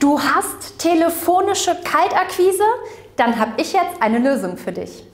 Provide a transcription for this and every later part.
Du hast telefonische Kaltakquise? Dann habe ich jetzt eine Lösung für dich.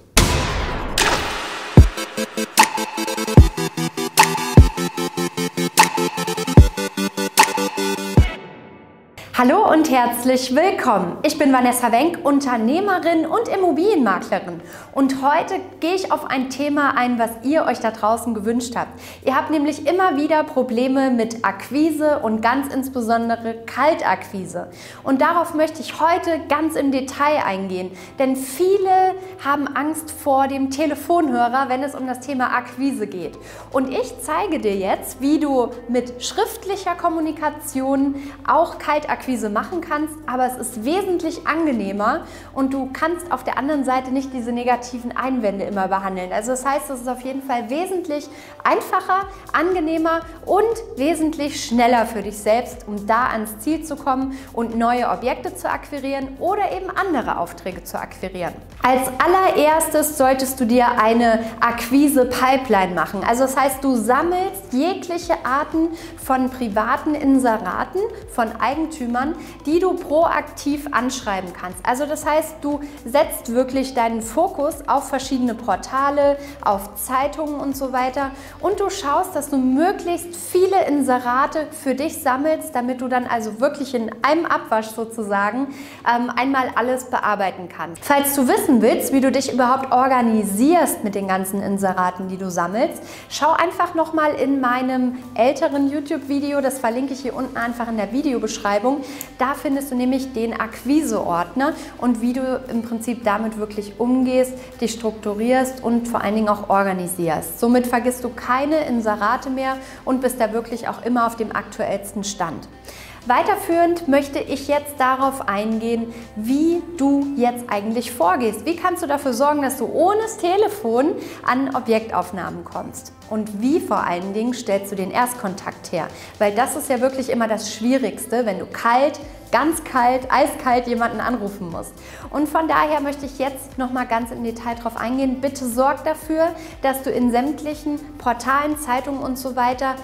Hallo und herzlich willkommen. Ich bin Vanessa Wenk, Unternehmerin und Immobilienmaklerin. Und heute gehe ich auf ein Thema ein, was ihr euch da draußen gewünscht habt. Ihr habt nämlich immer wieder Probleme mit Akquise und ganz insbesondere Kaltakquise. Und darauf möchte ich heute ganz im Detail eingehen. Denn viele haben Angst vor dem Telefonhörer, wenn es um das Thema Akquise geht. Und ich zeige dir jetzt, wie du mit schriftlicher Kommunikation auch Kaltakquise Kaltakquise machen kannst, aber es ist wesentlich angenehmer und du kannst auf der anderen Seite nicht diese negativen Einwände immer behandeln. Also das heißt, es ist auf jeden Fall wesentlich einfacher, angenehmer und wesentlich schneller für dich selbst, um da ans Ziel zu kommen und neue Objekte zu akquirieren oder eben andere Aufträge zu akquirieren. Als allererstes solltest du dir eine Akquise-Pipeline machen. Also das heißt, du sammelst jegliche Arten von privaten Inseraten, von Eigentümern, Eigentümern, die du proaktiv anschreiben kannst. Also das heißt, du setzt wirklich deinen Fokus auf verschiedene Portale, auf Zeitungen und so weiter und du schaust, dass du möglichst viele Inserate für dich sammelst, damit du dann also wirklich in einem Abwasch sozusagen ähm, einmal alles bearbeiten kannst. Falls du wissen willst, wie du dich überhaupt organisierst mit den ganzen Inseraten, die du sammelst, schau einfach nochmal in meinem älteren YouTube-Video, das verlinke ich hier unten einfach in der Videobeschreibung, da findest du nämlich den Akquiseordner und wie du im Prinzip damit wirklich umgehst, dich strukturierst und vor allen Dingen auch organisierst. Somit vergisst du keine Inserate mehr und bist da wirklich auch immer auf dem aktuellsten Stand. Weiterführend möchte ich jetzt darauf eingehen, wie du jetzt eigentlich vorgehst. Wie kannst du dafür sorgen, dass du ohne das Telefon an Objektaufnahmen kommst? Und wie vor allen Dingen stellst du den Erstkontakt her? Weil das ist ja wirklich immer das Schwierigste, wenn du kalt, ganz kalt, eiskalt jemanden anrufen musst. Und von daher möchte ich jetzt noch mal ganz im Detail darauf eingehen. Bitte sorg dafür, dass du in sämtlichen Portalen, Zeitungen und so weiter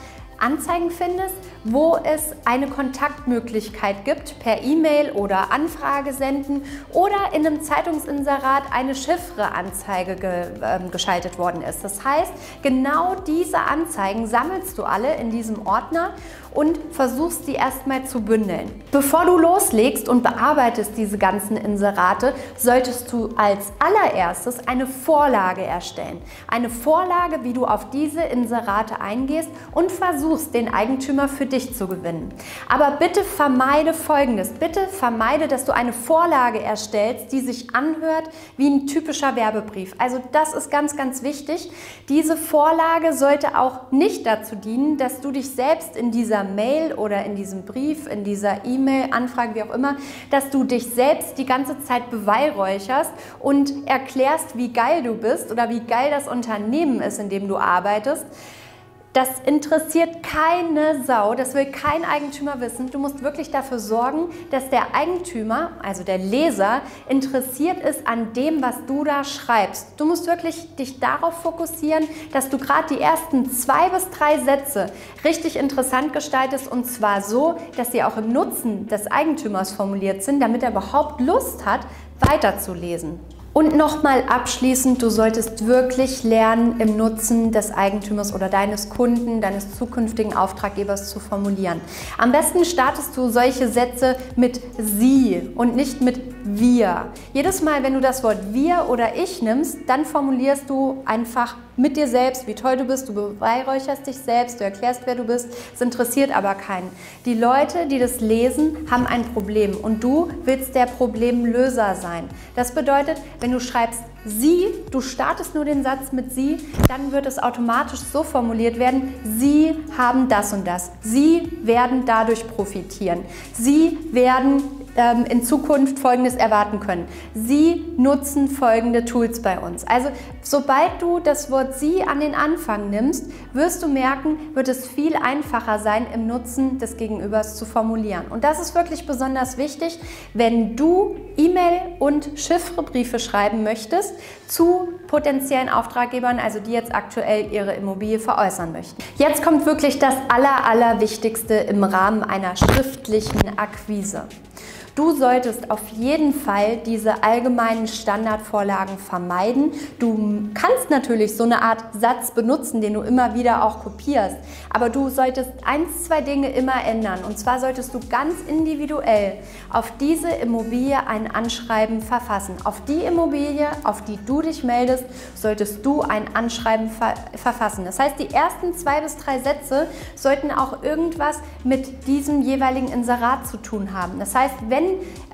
Anzeigen findest, wo es eine Kontaktmöglichkeit gibt, per E-Mail oder Anfrage senden oder in einem Zeitungsinserat eine Chiffre-Anzeige ge äh, geschaltet worden ist. Das heißt, genau diese Anzeigen sammelst du alle in diesem Ordner und versuchst die erstmal zu bündeln. Bevor du loslegst und bearbeitest diese ganzen Inserate, solltest du als allererstes eine Vorlage erstellen. Eine Vorlage, wie du auf diese Inserate eingehst und versuchst, den Eigentümer für dich zu gewinnen. Aber bitte vermeide Folgendes. Bitte vermeide, dass du eine Vorlage erstellst, die sich anhört wie ein typischer Werbebrief. Also das ist ganz, ganz wichtig. Diese Vorlage sollte auch nicht dazu dienen, dass du dich selbst in dieser dieser Mail oder in diesem Brief, in dieser E-Mail, Anfrage, wie auch immer, dass du dich selbst die ganze Zeit beweihräucherst und erklärst, wie geil du bist oder wie geil das Unternehmen ist, in dem du arbeitest. Das interessiert keine Sau, das will kein Eigentümer wissen. Du musst wirklich dafür sorgen, dass der Eigentümer, also der Leser, interessiert ist an dem, was du da schreibst. Du musst wirklich dich darauf fokussieren, dass du gerade die ersten zwei bis drei Sätze richtig interessant gestaltest und zwar so, dass sie auch im Nutzen des Eigentümers formuliert sind, damit er überhaupt Lust hat, weiterzulesen. Und nochmal abschließend, du solltest wirklich lernen, im Nutzen des Eigentümers oder deines Kunden, deines zukünftigen Auftraggebers zu formulieren. Am besten startest du solche Sätze mit Sie und nicht mit wir. Jedes Mal, wenn du das Wort wir oder ich nimmst, dann formulierst du einfach mit dir selbst, wie toll du bist, du beweihräucherst dich selbst, du erklärst, wer du bist. Es interessiert aber keinen. Die Leute, die das lesen, haben ein Problem und du willst der Problemlöser sein. Das bedeutet, wenn du schreibst Sie, du startest nur den Satz mit Sie, dann wird es automatisch so formuliert werden, Sie haben das und das. Sie werden dadurch profitieren. Sie werden ähm, in Zukunft Folgendes erwarten können. Sie nutzen folgende Tools bei uns. Also sobald du das Wort Sie an den Anfang nimmst, wirst du merken, wird es viel einfacher sein, im Nutzen des Gegenübers zu formulieren. Und das ist wirklich besonders wichtig, wenn du E-Mail und Chiffrebriefe schreiben möchtest zu potenziellen Auftraggebern, also die jetzt aktuell ihre Immobilie veräußern möchten. Jetzt kommt wirklich das Aller, Allerwichtigste im Rahmen einer schriftlichen Akquise. Du solltest auf jeden Fall diese allgemeinen Standardvorlagen vermeiden. Du kannst natürlich so eine Art Satz benutzen, den du immer wieder auch kopierst, aber du solltest eins, zwei Dinge immer ändern. Und zwar solltest du ganz individuell auf diese Immobilie ein Anschreiben verfassen. Auf die Immobilie, auf die du dich meldest, solltest du ein Anschreiben ver verfassen. Das heißt, die ersten zwei bis drei Sätze sollten auch irgendwas mit diesem jeweiligen Inserat zu tun haben. Das heißt, wenn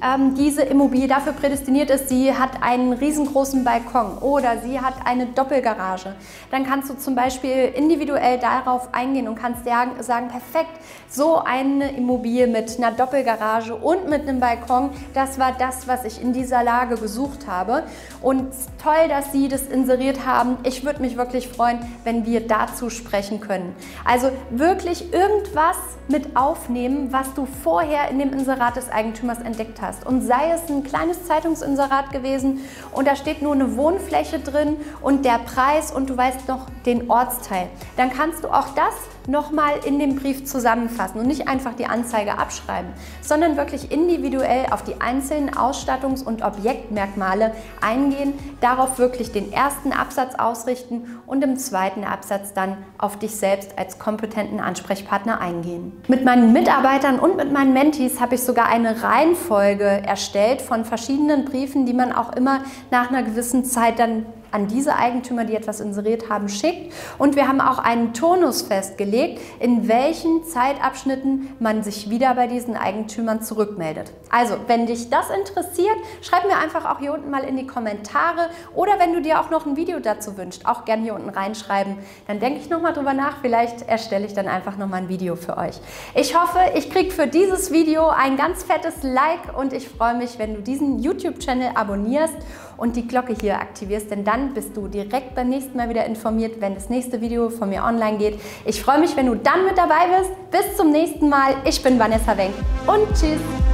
ähm, diese Immobilie dafür prädestiniert ist, sie hat einen riesengroßen Balkon oder sie hat eine Doppelgarage, dann kannst du zum Beispiel individuell darauf eingehen und kannst sagen, sagen perfekt, so eine Immobilie mit einer Doppelgarage und mit einem Balkon, das war das, was ich in dieser Lage gesucht habe. Und toll, dass Sie das inseriert haben. Ich würde mich wirklich freuen, wenn wir dazu sprechen können. Also wirklich irgendwas mit aufnehmen, was du vorher in dem Inserat des Eigentümers entdeckt hast. Und sei es ein kleines Zeitungsinserat gewesen und da steht nur eine Wohnfläche drin und der Preis und du weißt noch den Ortsteil. Dann kannst du auch das nochmal in dem Brief zusammenfassen und nicht einfach die Anzeige abschreiben, sondern wirklich individuell auf die einzelnen Ausstattungs- und Objektmerkmale eingehen, darauf wirklich den ersten Absatz ausrichten und im zweiten Absatz dann auf dich selbst als kompetenten Ansprechpartner eingehen. Mit meinen Mitarbeitern und mit meinen Mentees habe ich sogar eine Reihenfolge erstellt von verschiedenen Briefen, die man auch immer nach einer gewissen Zeit dann an diese Eigentümer, die etwas inseriert haben, schickt. Und wir haben auch einen Turnus festgelegt, in welchen Zeitabschnitten man sich wieder bei diesen Eigentümern zurückmeldet. Also, wenn dich das interessiert, schreib mir einfach auch hier unten mal in die Kommentare oder wenn du dir auch noch ein Video dazu wünschst, auch gerne hier unten reinschreiben. Dann denke ich nochmal drüber nach. Vielleicht erstelle ich dann einfach nochmal ein Video für euch. Ich hoffe, ich kriege für dieses Video ein ganz fettes Like und ich freue mich, wenn du diesen YouTube-Channel abonnierst und die Glocke hier aktivierst, denn dann bist du direkt beim nächsten Mal wieder informiert, wenn das nächste Video von mir online geht. Ich freue mich, wenn du dann mit dabei bist. Bis zum nächsten Mal. Ich bin Vanessa Wenk und tschüss.